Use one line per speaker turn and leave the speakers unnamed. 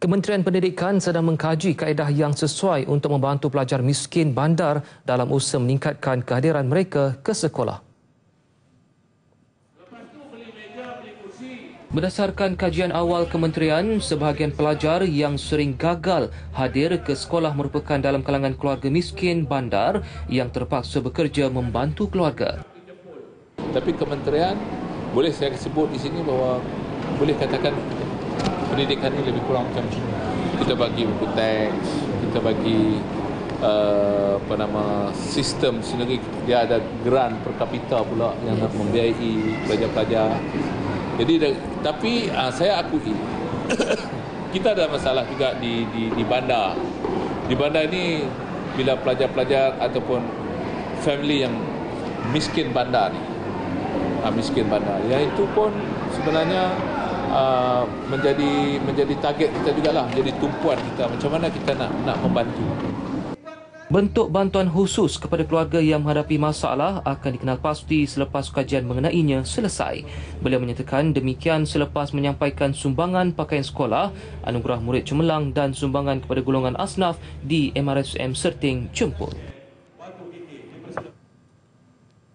Kementerian Pendidikan sedang mengkaji kaedah yang sesuai untuk membantu pelajar miskin bandar dalam usaha meningkatkan kehadiran mereka ke sekolah. Berdasarkan kajian awal kementerian, sebahagian pelajar yang sering gagal hadir ke sekolah merupakan dalam kalangan keluarga miskin bandar yang terpaksa bekerja membantu keluarga.
Tapi kementerian boleh saya sebut di sini bahawa boleh katakan pendidikan ini lebih kurang macam kita bagi buku teks, kita bagi uh, apa nama sistem sendiri dia ada grant per kapita pula yang nak membiayai pelajar-pelajar. Jadi tapi uh, saya akui kita ada masalah juga di di di bandar. Di bandar ini bila pelajar-pelajar ataupun family yang miskin bandar ni uh, miskin bandar. Yang itu pun sebenarnya uh, menjadi menjadi target kita juga lah, menjadi tumpuan kita. Macam mana kita nak nak membantu.
Bentuk bantuan khusus kepada keluarga yang menghadapi masalah akan dikenal pasti selepas kajian mengenainya selesai. Beliau menyatakan demikian selepas menyampaikan sumbangan pakaian sekolah, anugerah murid cemerlang dan sumbangan kepada golongan asnaf di MRSM Serting Jemput.